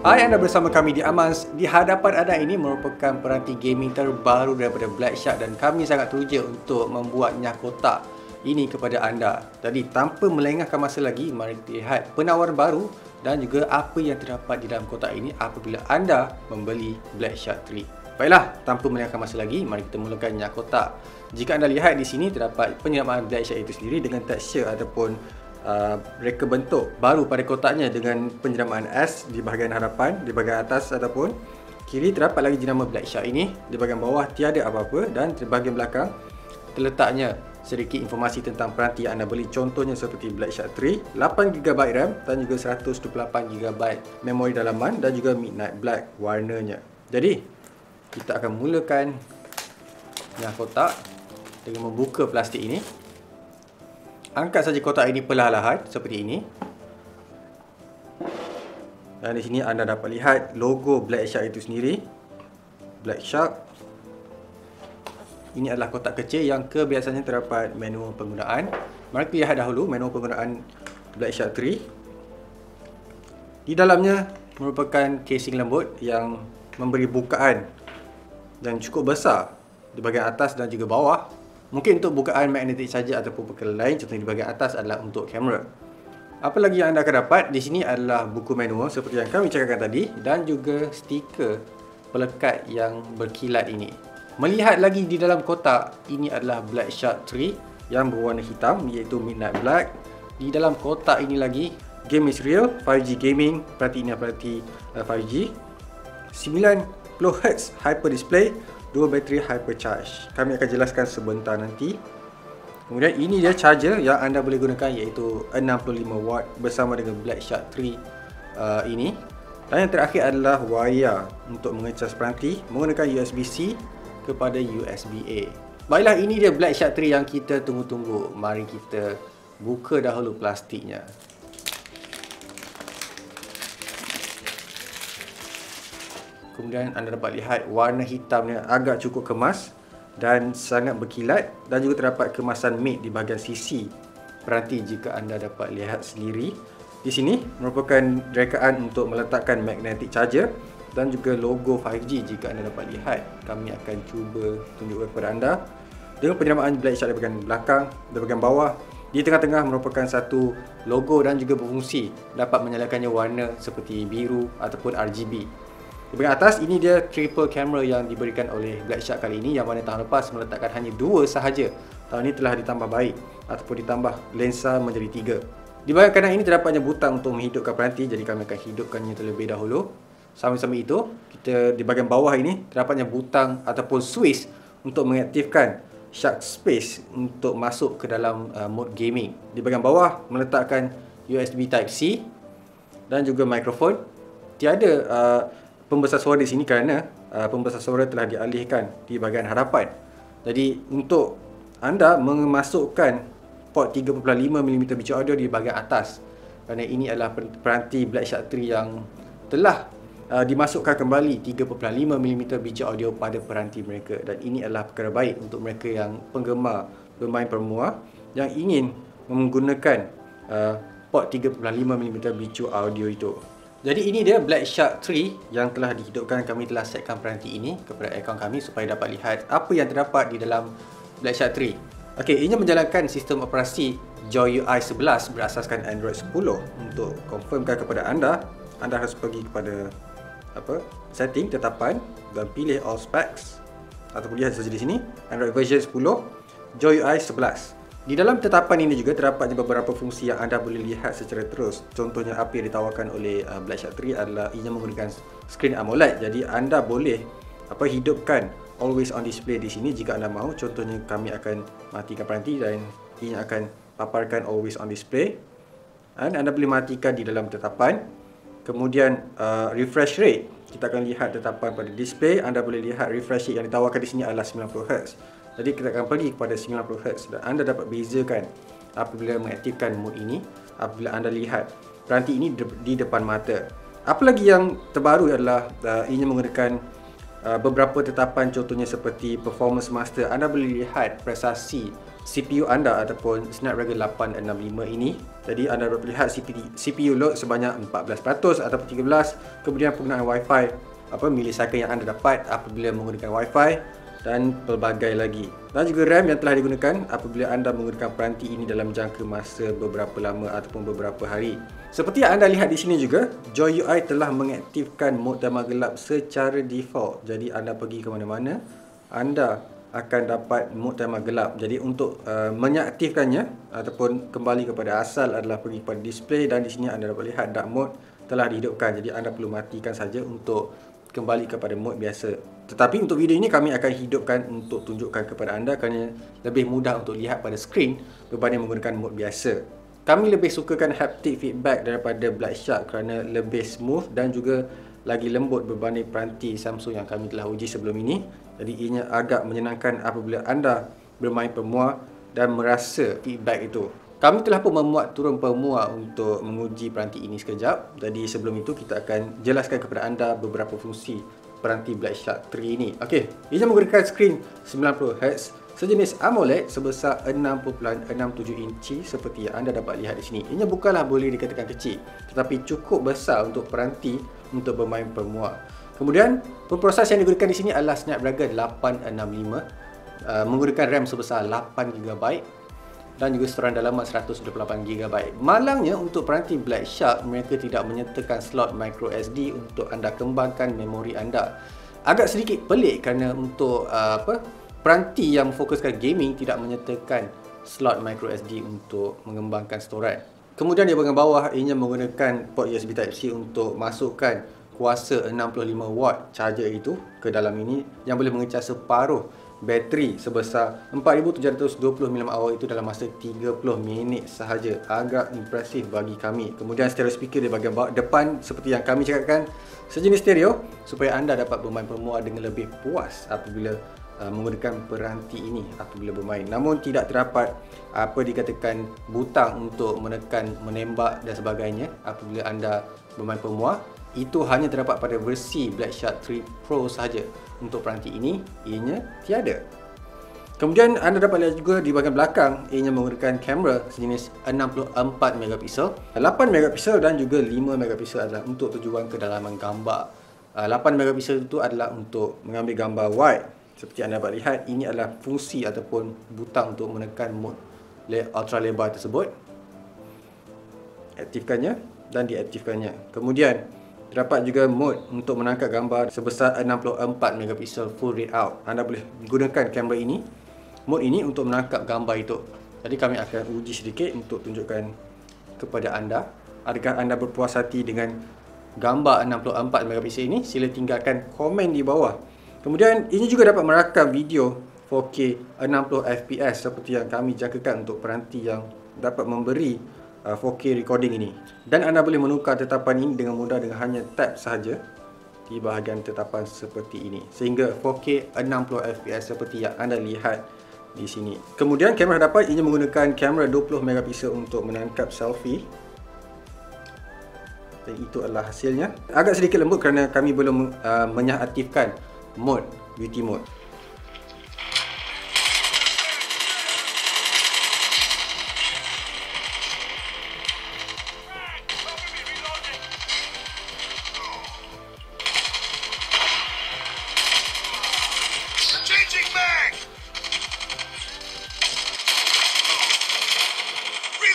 Hai anda bersama kami di Amans. Di hadapan anda ini merupakan peranti gaming terbaru daripada Black Shark dan kami sangat teruja untuk membuatnya kotak ini kepada anda. Jadi tanpa melengahkan masa lagi, mari kita lihat penawaran baru dan juga apa yang terdapat di dalam kotak ini apabila anda membeli Black Shark 3. Baiklah, tanpa melengahkan masa lagi, mari kita mulakan nyak kotak. Jika anda lihat di sini terdapat penyiraman Black Shark itu sendiri dengan tekstur ataupun uh, reka bentuk baru pada kotaknya dengan penyeramaan S di bahagian hadapan, di bahagian atas ataupun kiri terdapat lagi jenama Black Shark ini. Di bahagian bawah tiada apa-apa dan di bahagian belakang terletaknya sedikit informasi tentang peranti yang anda beli. Contohnya seperti Black Shark 3 8GB RAM dan juga 128GB memori dalaman dan juga Midnight Black warnanya. Jadi kita akan mulakan yang kotak dengan membuka plastik ini angkat saja kotak ini perlahan-lahan seperti ini. Dan di sini anda dapat lihat logo Black Shark itu sendiri. Black Shark. Ini adalah kotak kecil yang kebiasaannya terdapat manual penggunaan. Mari kita lihat dahulu manual penggunaan Black Shark 3. Di dalamnya merupakan casing lembut yang memberi bukaan yang cukup besar di bahagian atas dan juga bawah Mungkin untuk bukaan magnetik saja ataupun perkara lain contohnya di bahagian atas adalah untuk kamera. Apa lagi yang anda akan dapat di sini adalah buku manual seperti yang kami cakapkan tadi dan juga stiker pelekat yang berkilat ini. Melihat lagi di dalam kotak, ini adalah Black Shark 3 yang berwarna hitam iaitu Midnight Black. Di dalam kotak ini lagi, game is real, 5G gaming, perhati ini perhati 5G. 90Hz hyper display dua bateri hypercharge. Kami akan jelaskan sebentar nanti. Kemudian ini dia charger yang anda boleh gunakan iaitu 65 watt bersama dengan Black Shark 3 uh, ini. Dan yang terakhir adalah wire untuk mengecas peranti menggunakan USB-C kepada USB-A. Baiklah ini dia Black Shark 3 yang kita tunggu-tunggu. Mari kita buka dahulu plastiknya. Kemudian anda dapat lihat warna hitamnya agak cukup kemas dan sangat berkilat dan juga terdapat kemasan matte di bahagian sisi. Peranti jika anda dapat lihat sendiri. Di sini merupakan rekaan untuk meletakkan magnetic charger dan juga logo 5G jika anda dapat lihat. Kami akan cuba tunjukkan kepada anda. Dengan penyeramaan Black Shark di bahagian belakang di bahagian bawah di tengah-tengah merupakan satu logo dan juga berfungsi dapat menyalakannya warna seperti biru ataupun RGB di bahagian atas ini dia triple camera yang diberikan oleh Black Shark kali ini yang mana tahun lepas meletakkan hanya dua sahaja. Tahun ini telah ditambah baik ataupun ditambah lensa menjadi tiga. Di bahagian kanan ini terdapatnya butang untuk menghidupkan peranti jadi kami akan hidupkannya terlebih dahulu. Sama-sama itu, kita di bahagian bawah ini terdapatnya butang ataupun switch untuk mengaktifkan Shark Space untuk masuk ke dalam uh, mode gaming. Di bahagian bawah meletakkan USB Type-C dan juga mikrofon. Tiada uh, pembesar suara di sini kerana uh, pembesar suara telah dialihkan di bahagian hadapan. Jadi untuk anda memasukkan port 3.5mm bicu audio di bahagian atas kerana ini adalah peranti Black Shark 3 yang telah uh, dimasukkan kembali 3.5mm bicu audio pada peranti mereka dan ini adalah perkara baik untuk mereka yang penggemar bermain permua yang ingin menggunakan uh, port 3.5mm bicu audio itu. Jadi ini dia Black Shark 3 yang telah dihidupkan kami telah setkan peranti ini kepada akaun kami supaya dapat lihat apa yang terdapat di dalam Black Shark 3. Okey, ini menjalankan sistem operasi Joy UI 11 berasaskan Android 10. Untuk confirmkan kepada anda, anda harus pergi kepada apa? Setting tetapan dan pilih all specs ataupun lihat saja di sini Android version 10 Joy UI 11. Di dalam tetapan ini juga terdapat beberapa fungsi yang anda boleh lihat secara terus. Contohnya apa yang ditawarkan oleh uh, Black Shark 3 adalah ia menggunakan screen AMOLED. Jadi anda boleh apa hidupkan always on display di sini jika anda mahu. Contohnya kami akan matikan peranti dan ini akan paparkan always on display. Dan anda boleh matikan di dalam tetapan. Kemudian uh, refresh rate. Kita akan lihat tetapan pada display. Anda boleh lihat refresh rate yang ditawarkan di sini adalah 90Hz. Jadi kita akan pergi kepada 90Hz dan anda dapat bezakan apabila mengaktifkan mode ini apabila anda lihat peranti ini di depan mata. Apa lagi yang terbaru adalah uh, ini menggunakan uh, beberapa tetapan contohnya seperti performance master. Anda boleh lihat prestasi CPU anda ataupun Snapdragon 865 ini. Jadi anda dapat lihat CPU load sebanyak 14% ataupun 13. Kemudian penggunaan Wi-Fi apa milisekund yang anda dapat apabila menggunakan Wi-Fi dan pelbagai lagi. Dan juga RAM yang telah digunakan apabila anda menggunakan peranti ini dalam jangka masa beberapa lama ataupun beberapa hari. Seperti yang anda lihat di sini juga, Joy UI telah mengaktifkan mod tema gelap secara default. Jadi anda pergi ke mana-mana, anda akan dapat mod tema gelap. Jadi untuk uh, mengaktifkannya ataupun kembali kepada asal adalah pergi kepada display dan di sini anda dapat lihat dark mode telah dihidupkan. Jadi anda perlu matikan saja untuk kembali kepada mod biasa. Tetapi untuk video ini kami akan hidupkan untuk tunjukkan kepada anda kerana lebih mudah untuk lihat pada skrin berbanding menggunakan mod biasa. Kami lebih sukakan haptic feedback daripada Black Shark kerana lebih smooth dan juga lagi lembut berbanding peranti Samsung yang kami telah uji sebelum ini. Jadi ianya agak menyenangkan apabila anda bermain permua dan merasa feedback itu. Kami telah pun memuat turun permua untuk menguji peranti ini sekejap. Jadi sebelum itu kita akan jelaskan kepada anda beberapa fungsi peranti Black Shark 3 ini. Okey, ia menggunakan skrin 90Hz sejenis AMOLED sebesar 6.67 inci seperti yang anda dapat lihat di sini. Ia bukanlah boleh dikatakan kecil tetapi cukup besar untuk peranti untuk bermain permua. Kemudian, pemproses yang digunakan di sini adalah Snapdragon 865 uh, menggunakan RAM sebesar 8GB dan juga storan dalaman 128GB. Malangnya untuk peranti Black Shark, mereka tidak menyertakan slot microSD untuk anda kembangkan memori anda. Agak sedikit pelik kerana untuk uh, apa peranti yang fokuskan gaming tidak menyertakan slot microSD untuk mengembangkan storan. Kemudian di bahagian bawah, ianya menggunakan port USB Type-C untuk masukkan kuasa 65 watt charger itu ke dalam ini yang boleh mengecas separuh bateri sebesar 4720 mAh itu dalam masa 30 minit sahaja. Agak impresif bagi kami. Kemudian stereo speaker di bahagian depan seperti yang kami cakapkan sejenis stereo supaya anda dapat bermain permua dengan lebih puas apabila uh, menggunakan peranti ini apabila bermain. Namun tidak terdapat apa dikatakan butang untuk menekan menembak dan sebagainya apabila anda bermain permua itu hanya terdapat pada versi Black Shark 3 Pro sahaja. Untuk peranti ini, ianya tiada. Kemudian anda dapat lihat juga di bahagian belakang, ianya menggunakan kamera sejenis 64MP, 8MP dan juga 5MP adalah untuk tujuan kedalaman gambar. 8MP ah, itu adalah untuk mengambil gambar wide. Seperti anda dapat lihat, ini adalah fungsi ataupun butang untuk menekan mode ultra lebar tersebut. Aktifkannya dan diaktifkannya. Kemudian, Terdapat juga mode untuk menangkap gambar sebesar 64MP full read out. Anda boleh gunakan kamera ini, mode ini untuk menangkap gambar itu. Jadi kami akan uji sedikit untuk tunjukkan kepada anda. Adakah anda berpuas hati dengan gambar 64MP ini? Sila tinggalkan komen di bawah. Kemudian ini juga dapat merakam video 4K 60fps seperti yang kami jangkakan untuk peranti yang dapat memberi 4K uh, recording ini. Dan anda boleh menukar tetapan ini dengan mudah dengan hanya tap sahaja di bahagian tetapan seperti ini. Sehingga 4K 60fps seperti yang anda lihat di sini. Kemudian kamera dapat ini menggunakan kamera 20MP untuk menangkap selfie. Dan itu adalah hasilnya. Agak sedikit lembut kerana kami belum uh, menyaktifkan mode beauty mode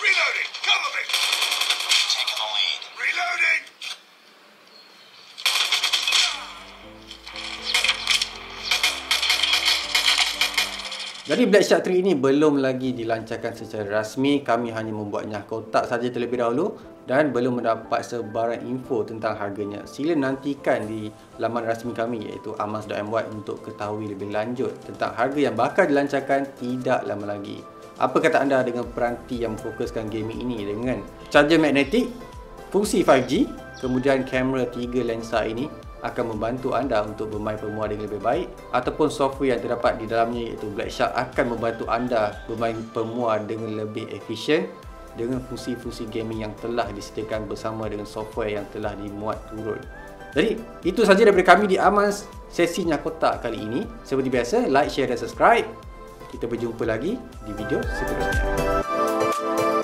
Cover me! Taking the lead. Reloading! Jadi Black Shark 3 ini belum lagi dilancarkan secara rasmi. Kami hanya membuatnya kotak saja terlebih dahulu dan belum mendapat sebarang info tentang harganya. Sila nantikan di laman rasmi kami iaitu amas.my untuk ketahui lebih lanjut tentang harga yang bakal dilancarkan tidak lama lagi. Apa kata anda dengan peranti yang memfokuskan gaming ini dengan charger magnetik, fungsi 5G, kemudian kamera 3 lensa ini akan membantu anda untuk bermain permua dengan lebih baik ataupun software yang terdapat di dalamnya iaitu Black Shark akan membantu anda bermain permua dengan lebih efisien dengan fungsi-fungsi gaming yang telah disediakan bersama dengan software yang telah dimuat turun. Jadi, itu sahaja daripada kami di Amans sesi Nyakotak kali ini. Seperti biasa, like, share dan subscribe. Kita berjumpa lagi di video seterusnya.